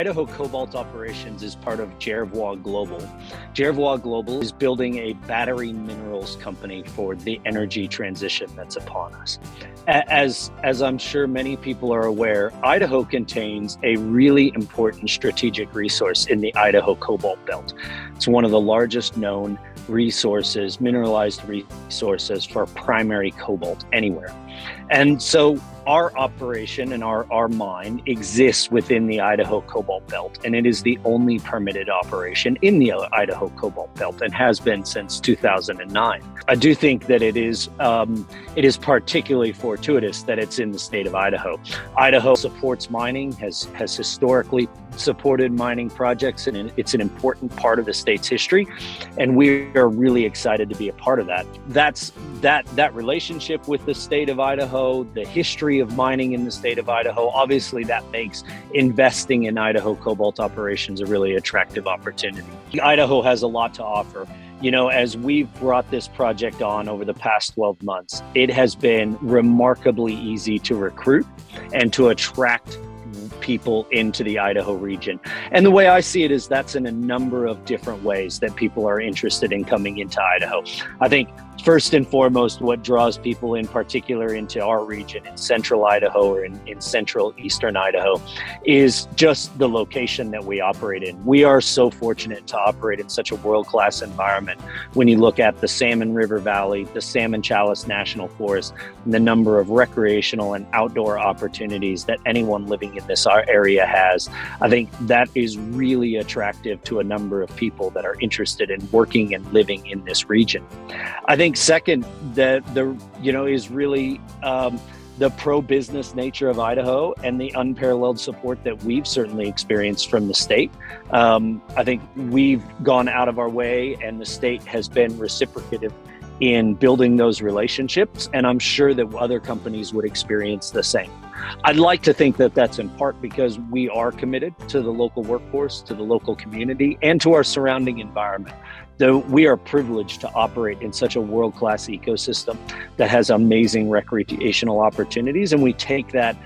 Idaho Cobalt Operations is part of Jervois Global. Jervois Global is building a battery minerals company for the energy transition that's upon us. As, as I'm sure many people are aware, Idaho contains a really important strategic resource in the Idaho Cobalt Belt. It's one of the largest known resources, mineralized resources for primary cobalt anywhere. And so our operation and our, our mine exists within the Idaho Cobalt Belt, and it is the only permitted operation in the Idaho Cobalt Belt and has been since 2009. I do think that it is um, it is particularly fortuitous that it's in the state of Idaho. Idaho supports mining, has has historically supported mining projects, and it's an important part of the state's history, and we are really excited to be a part of that. That's that that relationship with the state of Idaho, the history of mining in the state of Idaho. Obviously, that makes investing in Idaho cobalt operations a really attractive opportunity. Idaho has a lot to offer. You know, as we've brought this project on over the past 12 months, it has been remarkably easy to recruit and to attract people into the Idaho region. And the way I see it is that's in a number of different ways that people are interested in coming into Idaho. I think first and foremost, what draws people in particular into our region in central Idaho or in, in central eastern Idaho is just the location that we operate in. We are so fortunate to operate in such a world class environment. When you look at the Salmon River Valley, the Salmon Challis National Forest, and the number of recreational and outdoor opportunities that anyone living in this area has, I think that is really attractive to a number of people that are interested in working and living in this region. I think second, that the you know is really um, the pro-business nature of Idaho and the unparalleled support that we've certainly experienced from the state. Um, I think we've gone out of our way, and the state has been reciprocative in building those relationships, and I'm sure that other companies would experience the same. I'd like to think that that's in part because we are committed to the local workforce, to the local community, and to our surrounding environment. Though we are privileged to operate in such a world class ecosystem that has amazing recreational opportunities, and we take that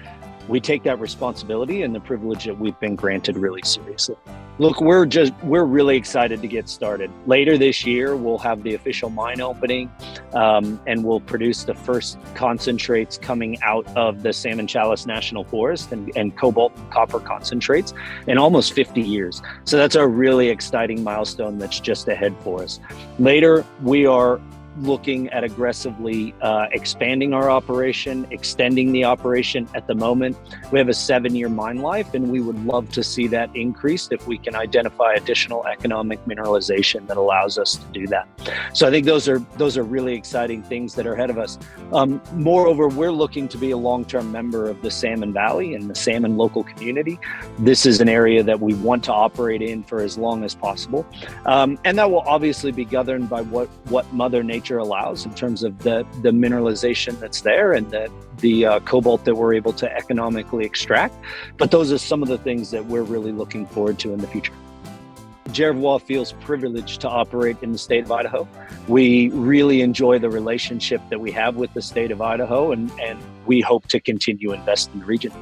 we take that responsibility and the privilege that we've been granted really seriously. Look, we're just we're really excited to get started. Later this year, we'll have the official mine opening, um, and we'll produce the first concentrates coming out of the Salmon Challis National Forest and, and cobalt and copper concentrates in almost 50 years. So that's a really exciting milestone that's just ahead for us. Later, we are looking at aggressively uh, expanding our operation, extending the operation. At the moment, we have a seven year mine life, and we would love to see that increased if we can identify additional economic mineralization that allows us to do that. So I think those are those are really exciting things that are ahead of us. Um, moreover, we're looking to be a long term member of the Salmon Valley and the salmon local community. This is an area that we want to operate in for as long as possible, um, and that will obviously be governed by what what Mother Nature nature allows in terms of the, the mineralization that's there and the, the uh, cobalt that we're able to economically extract. But those are some of the things that we're really looking forward to in the future. Jervois feels privileged to operate in the state of Idaho. We really enjoy the relationship that we have with the state of Idaho, and, and we hope to continue invest in the region.